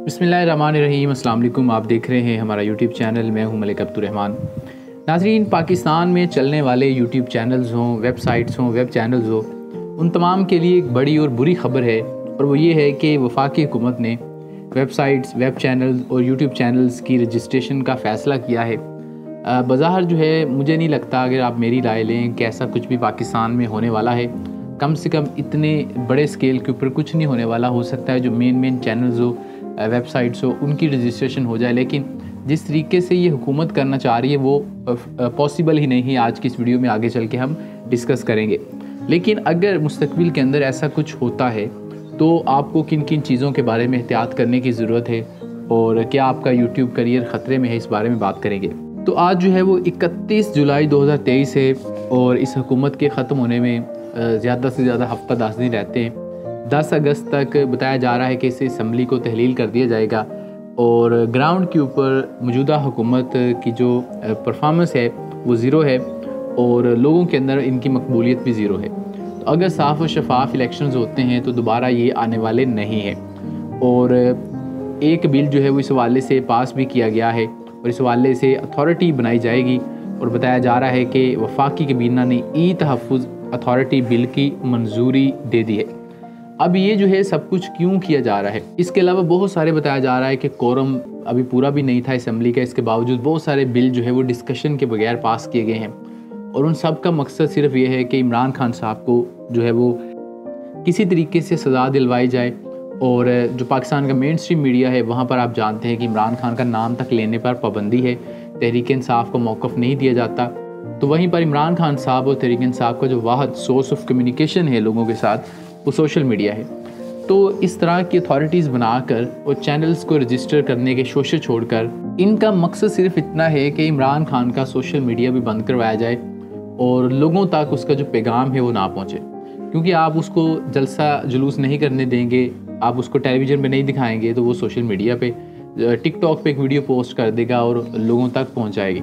बसमीम अल्लाम आप देख रहे हैं हमारा यूट्यूब चैनल। मैं हूँ मलिक अब्दुलरहमान नाजरीन, पाकिस्तान में चलने वाले यूट्यूब चैनल्स हों, वेबसाइट्स हों, वेब चैनल्स हों, उन तमाम के लिए एक बड़ी और बुरी खबर है, और वो ये है कि वफाकी हुकूमत ने वेबसाइट्स, वेब चैनल्स और यूट्यूब चैनल्स की रजिस्ट्रेशन का फ़ैसला किया है। बाज़ाहर जो है, मुझे नहीं लगता अगर आप मेरी राय लें कि ऐसा कुछ भी पाकिस्तान में होने वाला है। कम से कम इतने बड़े स्केल के ऊपर कुछ नहीं होने वाला, हो सकता है जो मेन मेन चैनल्स हो वेबसाइट्स हो उनकी रजिस्ट्रेशन हो जाए। लेकिन जिस तरीके से ये हुकूमत करना चाह रही है, वो पॉसिबल ही नहीं है आज की इस वीडियो में आगे चल के हम डिस्कस करेंगे। लेकिन अगर मुस्तबिल के अंदर ऐसा कुछ होता है तो आपको किन किन चीज़ों के बारे में एहतियात करने की ज़रूरत है और क्या आपका यूट्यूब करियर ख़तरे में है, इस बारे में बात करेंगे। तो आज जो है वो 31 जुलाई 2023 है और इस हुकूमत के ख़त्म होने में ज़्यादा से ज़्यादा हफ़्ता दस दिन रहते हैं। 10 अगस्त तक बताया जा रहा है कि इसे असम्बली को तहलील कर दिया जाएगा और ग्राउंड के ऊपर मौजूदा हुकूमत की जो परफॉर्मेंस है, वो ज़ीरो है और लोगों के अंदर इनकी मकबूलियत भी ज़ीरो है। तो अगर साफ़ और शफाफ इलेक्शन होते हैं तो दोबारा ये आने वाले नहीं हैं। और एक बिल जो है, वो इस हवाले से पास भी किया गया है और इस हवाले से अथॉरिटी बनाई जाएगी और बताया जा रहा है कि वफाकी कबीना ने ई तहफ़ अथॉरिटी बिल की मंजूरी दे दी है। अब ये जो है सब कुछ क्यों किया जा रहा है? इसके अलावा बहुत सारे बताया जा रहा है कि कोरम अभी पूरा भी नहीं था असम्बली का। इसके बावजूद बहुत सारे बिल जो है वो डिस्कशन के बगैर पास किए गए हैं। और उन सब का मकसद सिर्फ़ ये है कि इमरान खान साहब को जो है वो किसी तरीके से सज़ा दिलवाई जाए। और जो पाकिस्तान का मेन स्ट्रीम मीडिया है, वहाँ पर आप जानते हैं कि इमरान खान का नाम तक लेने पर पाबंदी है। तहरीक इंसाफ को मौक़ नहीं दिया जाता। तो वहीं पर इमरान खान साहब और तहरीक इंसाफ का जो वाहद सोर्स ऑफ़ कम्युनिकेशन है लोगों के साथ वो सोशल मीडिया है। तो इस तरह की अथॉरिटीज़ बनाकर और चैनल्स को रजिस्टर करने के शोशे छोड़कर, इनका मकसद सिर्फ़ इतना है कि इमरान खान का सोशल मीडिया भी बंद करवाया जाए और लोगों तक उसका जो पैगाम है वो ना पहुँचे। क्योंकि आप उसको जलसा जुलूस नहीं करने देंगे, आप उसको टेलीविज़न पे नहीं दिखाएँगे तो वो सोशल मीडिया पे टिकटॉक पे एक वीडियो पोस्ट कर देगा और लोगों तक पहुंचाएगी।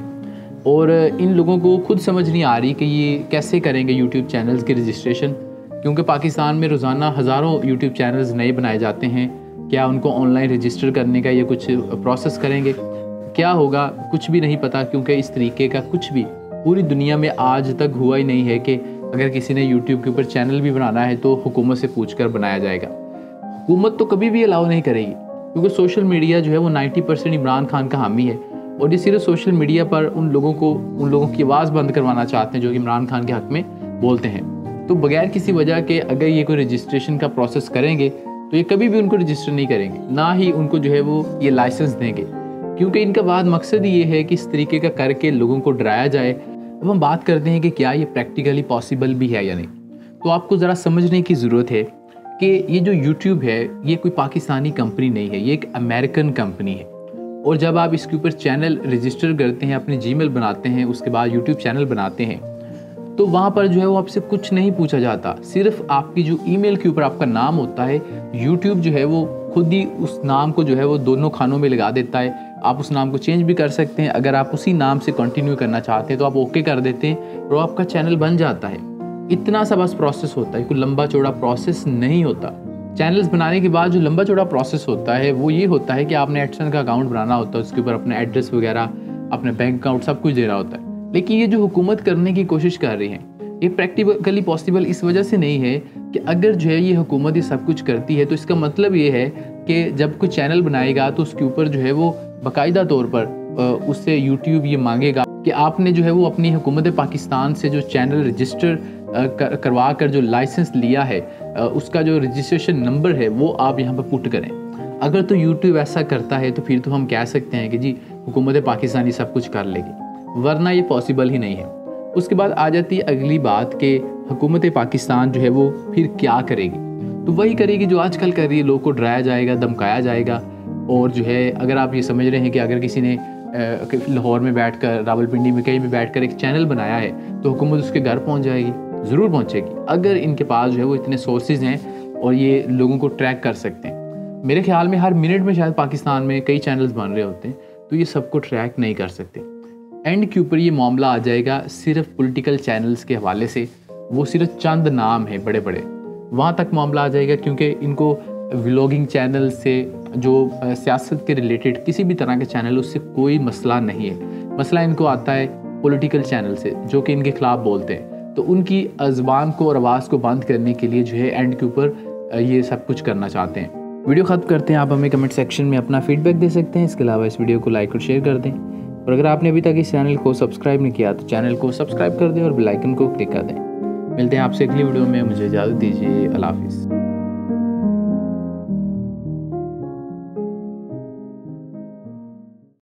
और इन लोगों को खुद समझ नहीं आ रही कि ये कैसे करेंगे यूट्यूब चैनल्स की रजिस्ट्रेशन क्योंकि पाकिस्तान में रोज़ाना हज़ारों यूट्यूब चैनल्स नए बनाए जाते हैं। क्या उनको ऑनलाइन रजिस्टर करने का ये कुछ प्रोसेस करेंगे? क्या होगा? कुछ भी नहीं पता, क्योंकि इस तरीके का कुछ भी पूरी दुनिया में आज तक हुआ ही नहीं है कि अगर किसी ने यूट्यूब के ऊपर चैनल भी बनाना है तो हुकूमत से पूछ कर बनाया जाएगा। हुकूमत तो कभी भी अलाउ नहीं करेगी, क्योंकि सोशल मीडिया जो है वो 90 परसेंट इमरान खान का हामी है। और ये सिर्फ़ सोशल मीडिया पर उन लोगों को, उन लोगों की आवाज़ बंद करवाना चाहते हैं जो कि इमरान खान के हक़ में बोलते हैं। तो बगैर किसी वजह के अगर ये कोई रजिस्ट्रेशन का प्रोसेस करेंगे तो ये कभी भी उनको रजिस्टर नहीं करेंगे। ना ही उनको जो है वो ये लाइसेंस देंगे। क्योंकि इनका बाद मकसद ये है कि इस तरीके का करके लोगों को डराया जाए। अब हम बात करते हैं कि क्या ये प्रैक्टिकली पॉसिबल भी है या नहीं। तो आपको ज़रा समझने की ज़रूरत है कि ये जो यूट्यूब है, ये कोई पाकिस्तानी कंपनी नहीं है, ये एक अमेरिकन कंपनी है। और जब आप इसके ऊपर चैनल रजिस्टर करते हैं, अपने जीमेल बनाते हैं, उसके बाद यूट्यूब चैनल बनाते हैं तो वहाँ पर जो है वो आपसे कुछ नहीं पूछा जाता। सिर्फ़ आपकी जो ईमेल के ऊपर आपका नाम होता है यूट्यूब जो है वो खुद ही उस नाम को जो है वो दोनों खानों में लगा देता है। आप उस नाम को चेंज भी कर सकते हैं। अगर आप उसी नाम से कंटिन्यू करना चाहते हैं तो आप ओके कर देते हैं और आपका चैनल बन जाता है। इतना सा बस प्रोसेस होता है कोई लंबा चौड़ा प्रोसेस नहीं होता। चैनल्स बनाने के बाद जो लंबा चौड़ा प्रोसेस होता है, वो ये होता है कि आपने एडसन का अकाउंट बनाना होता है, उसके ऊपर अपना एड्रेस वगैरह, अपने बैंक अकाउंट सब कुछ दे रहा होता है। लेकिन ये जो हुकूमत करने की कोशिश कर रही है, ये प्रैक्टिकली पॉसिबल इस वजह से नहीं है कि अगर जो है ये हुकूमत ये सब कुछ करती है तो इसका मतलब ये है कि जब कोई चैनल बनाएगा तो उसके ऊपर जो है वो बाकायदा तौर पर उससे यूट्यूब ये मांगेगा कि आपने जो है वो अपनी हुकूमत पाकिस्तान से जो चैनल रजिस्टर करवा कर जो लाइसेंस लिया है उसका जो रजिस्ट्रेशन नंबर है, वो आप यहाँ पर पुट करें। अगर तो यूट्यूब ऐसा करता है तो फिर तो हम कह सकते हैं कि जी, हुकूमत पाकिस्तान ये सब कुछ कर लेगी। वरना ये पॉसिबल ही नहीं है। उसके बाद आ जाती है अगली बात कि हुकूमत पाकिस्तान जो है वो फिर क्या करेगी? तो वही करेगी जो आजकल कर रही है, लोग को डराया जाएगा, धमकाया जाएगा। और जो है, अगर आप ये समझ रहे हैं कि अगर किसी ने लाहौर में बैठ कर रावलपिंडी में कहीं भी बैठ कर एक चैनल बनाया है तो हुकूमत उसके घर पहुँच जाएगी, ज़रूर पहुँचेगी। अगर इनके पास जो है वो इतने सोर्सेज हैं और ये लोगों को ट्रैक कर सकते हैं। मेरे ख्याल में हर मिनट में शायद पाकिस्तान में कई चैनल्स बन रहे होते हैं तो ये सबको ट्रैक नहीं कर सकते। एंड के ऊपर ये मामला आ जाएगा सिर्फ़ पॉलिटिकल चैनल्स के हवाले से। वो सिर्फ़ चंद नाम है बड़े बड़े वहाँ तक मामला आ जाएगा क्योंकि इनको व्लॉगिंग चैनल से, जो सियासत के रिलेटेड किसी भी तरह के चैनल उससे कोई मसला नहीं है। मसला इनको आता है पॉलिटिकल चैनल से, जो कि इनके ख़िलाफ़ बोलते हैं। तो उनकी ज़बान को और आवाज़ को बंद करने के लिए जो है एंड के ऊपर ये सब कुछ करना चाहते हैं। वीडियो ख़त्म करते हैं। आप हमें कमेंट सेक्शन में अपना फीडबैक दे सकते हैं। इसके अलावा इस वीडियो को लाइक और शेयर कर दें। और अगर आपने अभी तक इस चैनल को सब्सक्राइब नहीं किया तो चैनल को सब्सक्राइब कर दें और बेलाइकन को क्लिक कर दें। मिलते हैं आपसे अगली वीडियो में। मुझे इजाज़त दीजिए। अल्लाह हाफिज़।